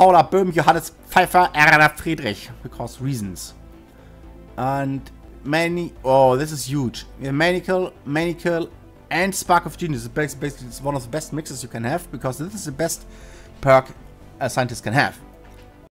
Paula Böhm, Johannes Pfeiffer, Erna Friedrich, because reasons. And many, oh, this is huge. Maniacal, Maniacal, and Spark of Genius. Basically, it's one of the best mixes you can have, because this is the best perk a scientist can have.